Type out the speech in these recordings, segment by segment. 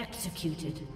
Executed.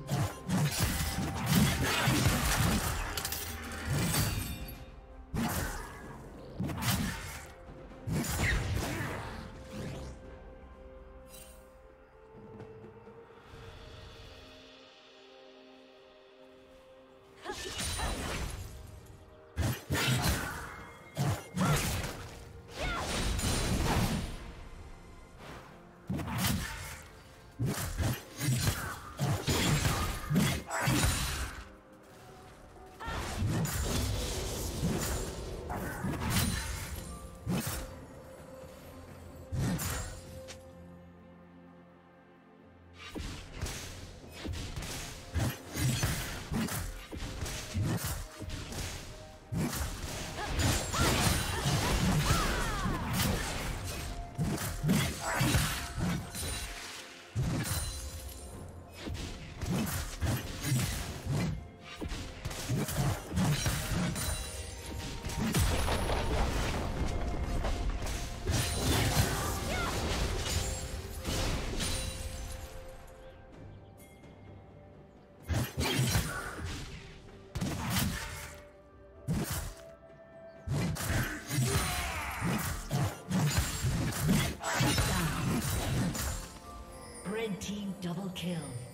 Kill.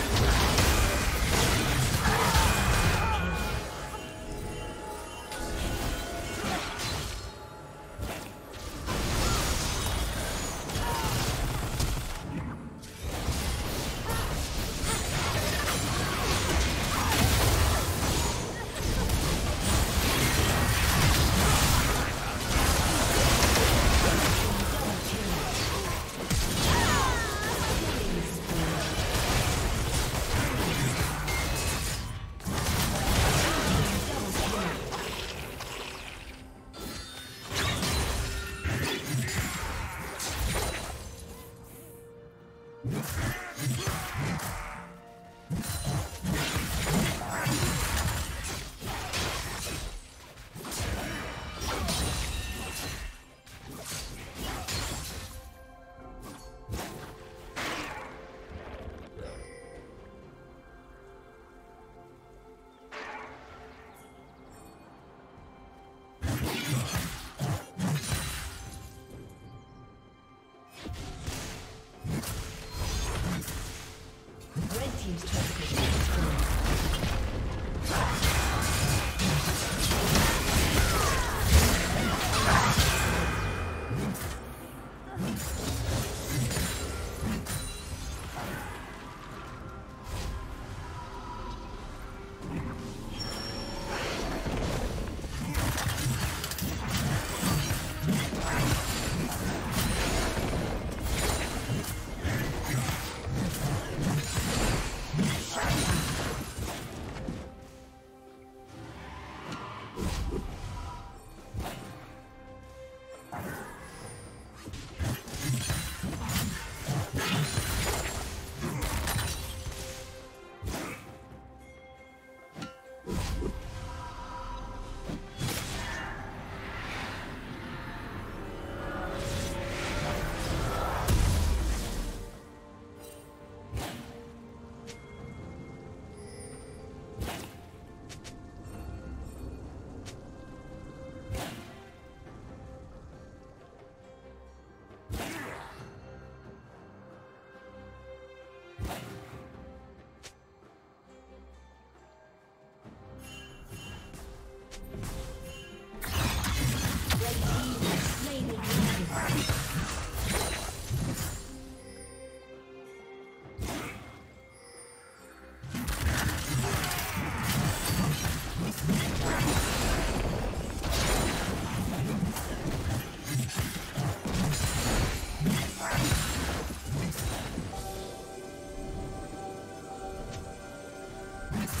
Let's go.